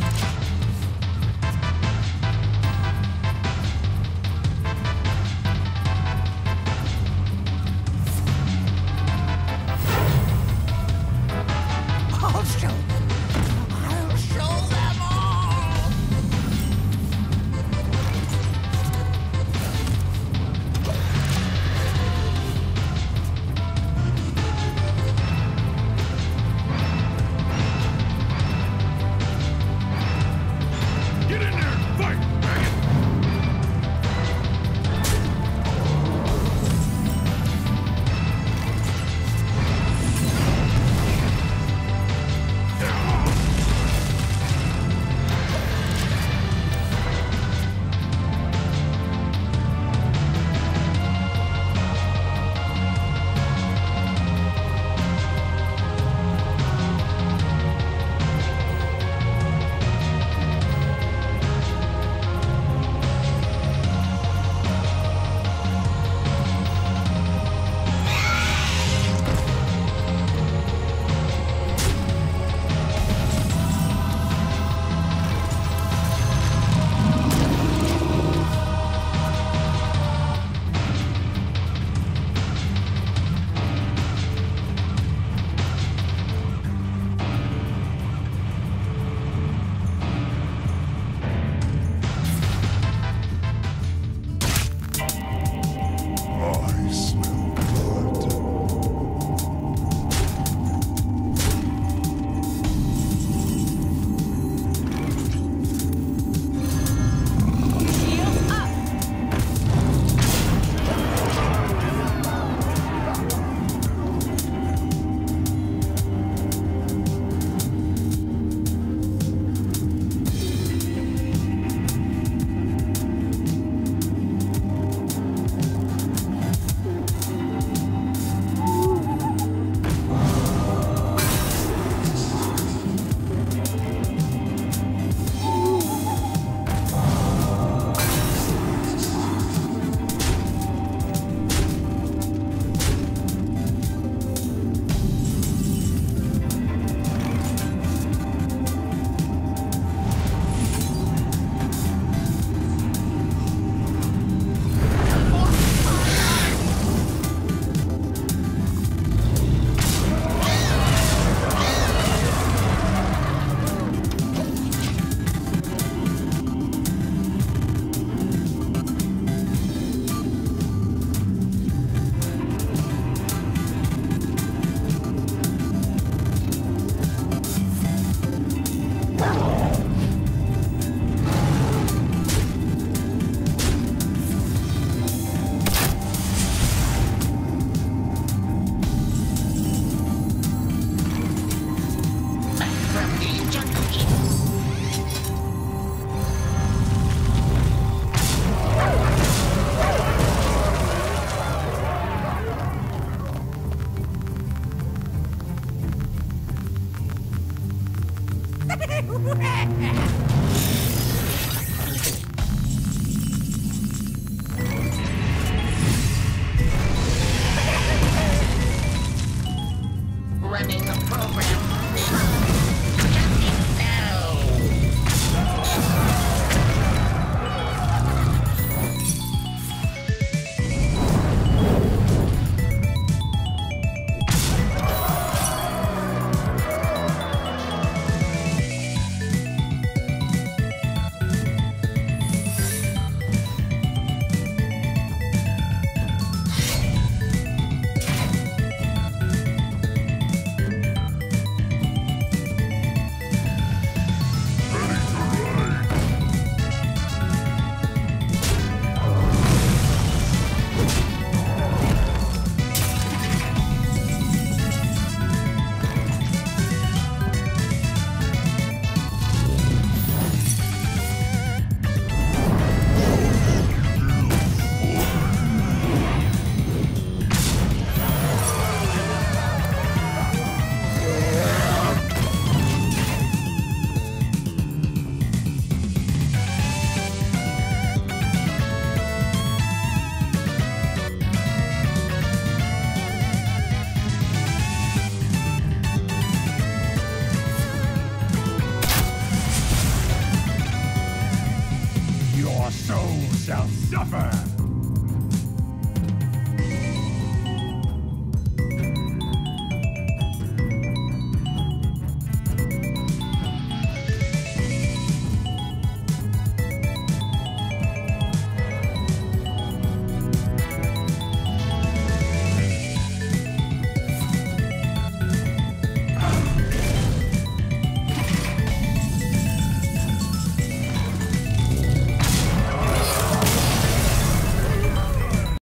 I'll Running the program.